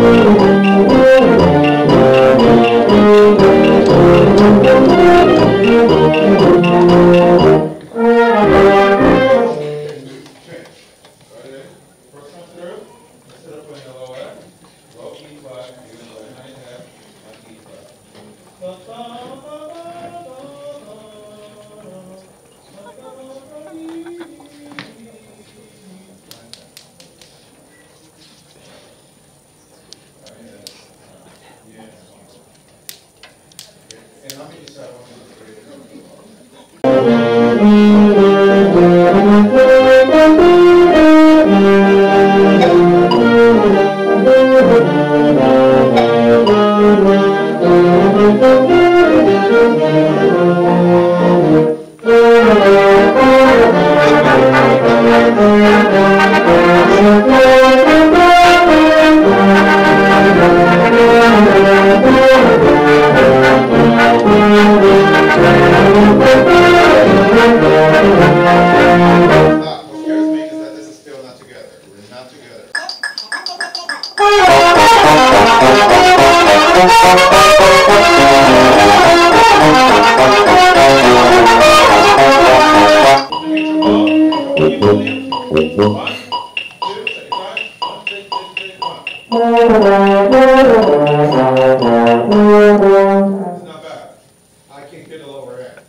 low E flat, the three? One. It's not bad. I can get a lower end.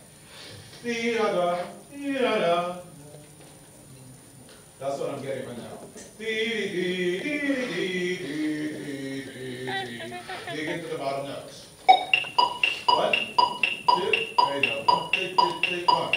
That's what I'm getting right now. Dig into the bottom notes. One, two, there you go. One, take, take, take, one.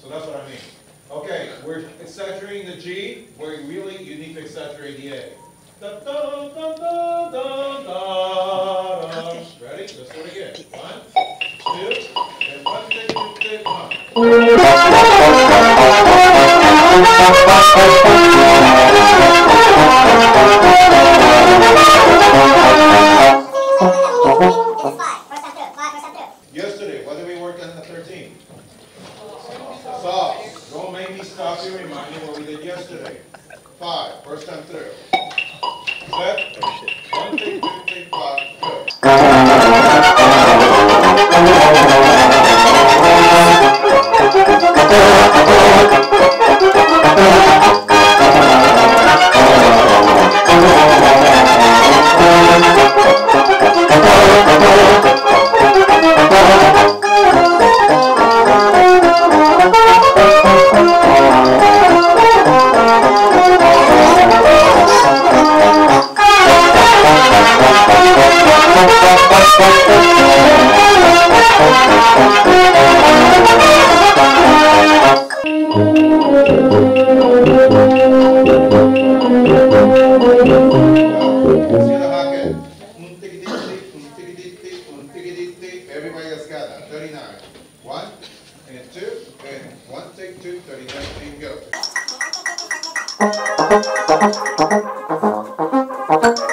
So that's what I mean. Okay, we're exaggerating the G, where really you need to exaggerate the A. Da, da, da, da, da, da, da. Ready? Let's do it again. One, two, and one, two, two, one. Five, first time through. Set. One, two, two, three, five, go. Everybody has got that. Thirty-nine. One, and.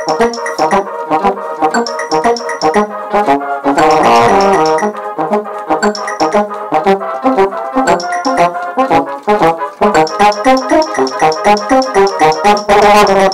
Thank you. Thank